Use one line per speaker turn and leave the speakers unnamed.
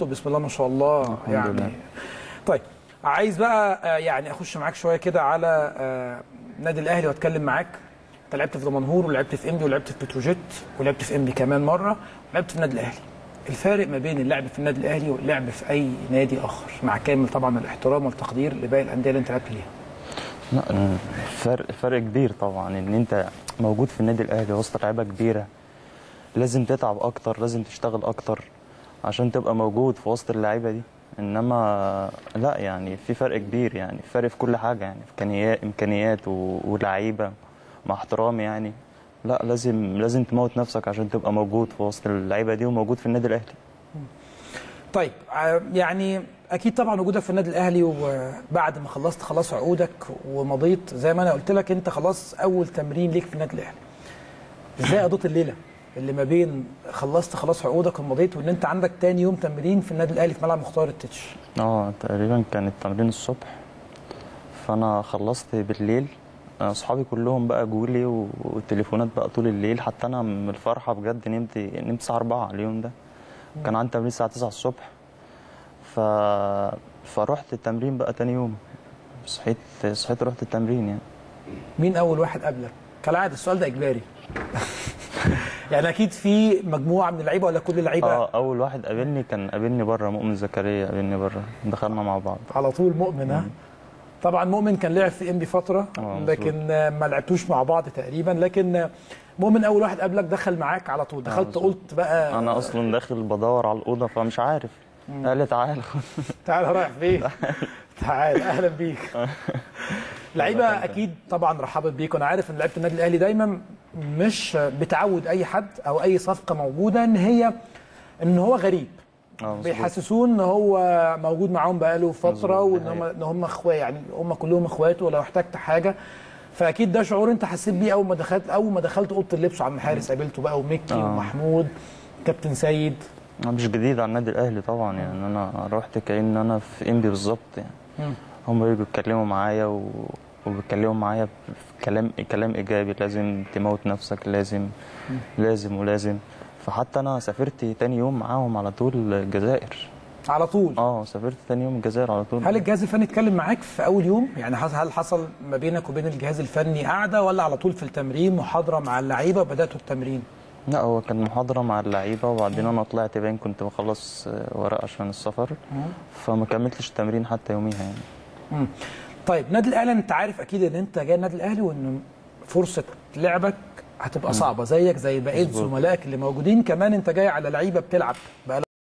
بسم الله ما شاء الله يعني
لله.
طيب عايز بقى آه، يعني أخش معاك شوية كده على آه، نادي الأهلي وأتكلم معاك. أنت لعبت في دمنهور ولعبت في إنبي ولعبت في بتروجيت ولعبت في إنبي كمان مرة ولعبت في النادي الأهلي. الفارق ما بين اللعب في النادي الأهلي واللعب في أي نادي آخر مع كامل طبعا الاحترام والتقدير لباقي الأندية اللي أنت لعبت ليها
لا فرق فرق كبير طبعا إن أنت موجود في النادي الأهلي وسط لعيبة كبيرة لازم تتعب أكتر لازم تشتغل أكتر. عشان تبقى موجود في وسط اللعيبة دي. إنما لا يعني في فرق كبير يعني فرق في كل حاجة يعني إمكانيات امكانيات ولعيبة مع احترامي يعني. لا لازم لازم تموت نفسك عشان تبقى موجود في وسط اللعيبة دي وموجود في النادي الأهلي.
طيب ع- يعني أكيد طبعا وجودك في النادي الأهلي وبعد ما خلصت خلاص عقودك ومضيت زي ما أنا قلت لك أنت خلاص أول تمرين ليك في النادي الأهلي. إزاي قضيت الليلة؟ اللي ما بين خلصت خلاص عقودك ومضيت وإن أنت عندك تاني يوم تمرين في النادي الأهلي في ملعب مختار التتش.
آه تقريبا كان التمرين الصبح. فأنا خلصت بالليل. أنا أصحابي كلهم بقى جولي والتليفونات بقى طول الليل. حتى أنا من الفرحة بجد نمت نمت الساعة 4 اليوم ده. كان عندي تمرين الساعة 9 الصبح. ف فرحت التمرين بقى تاني يوم. صحيت صحيت رحت التمرين يعني.
مين أول واحد قابلك كالعادة السؤال ده إجباري. يعني أكيد في مجموعة من اللعيبة ولا كل اللعيبة؟
آه أول واحد قابلني كان قابلني بره مؤمن زكريا قابلني بره دخلنا مع بعض.
على طول مؤمن ها؟ طبعا مؤمن كان لعب في ام بي فترة
آه،.
لكن آه، ما لعبتوش مع بعض تقريبا. لكن آه، مؤمن أول واحد قابلك دخل معاك على طول. دخلت
مظبوط.
قلت بقى
أنا أصلا داخل بدور على الأوضة فمش عارف. قال لي تعالى
تعال رايح فين؟ تعال. أهلا بيك. لعيبة أكيد طبعا رحبت بيك وأنا عارف إن لعيبة النادي الأهلي دايما مش بتعود أي حد أو أي صفقة موجودة إن هي إن هو غريب
آه،.
بيحسسوه إن هو موجود معاهم بقاله فترة
وإن
هم. إن هم اخوات يعني هم كلهم إخوات ولو احتجت حاجة فأكيد ده شعور أنت حسيت بيه أول ما دخلت أول ما دخلت أوضة اللبس وعم حارس قابلته بقى وميكي
آه.
ومحمود كابتن سيد
أنا مش جديد على النادي الأهلي طبعا يعني أنا رحت كأن أنا في إنبي بالظبط يعني. هم بيجوا يتكلموا معايا و... وبيتكلموا معايا كلام كلام إيجابي لازم تموت نفسك لازم لازم ولازم. فحتى أنا سافرت تاني يوم معاهم على طول الجزائر.
على طول؟
آه سافرت تاني يوم الجزائر على طول.
هل الجهاز الفني اتكلم معاك في أول يوم؟ يعني هل حصل ما بينك وبين الجهاز الفني قعدة ولا على طول في التمرين محاضرة مع اللعيبة وبدأتوا التمرين؟
لا هو كان محاضرة مع اللعيبة وبعدين أنا طلعت باين كنت بخلص ورق عشان السفر. فما كملتش التمرين حتى يوميها يعني.
طيب نادي الأهلي أنت عارف أكيد إن أنت جاي النادي الأهلي وإن فرصة لعبك هتبقى صعبة زيك زي
بقية.
زملائك اللي موجودين كمان أنت جاي على لعيبة بتلعب بقى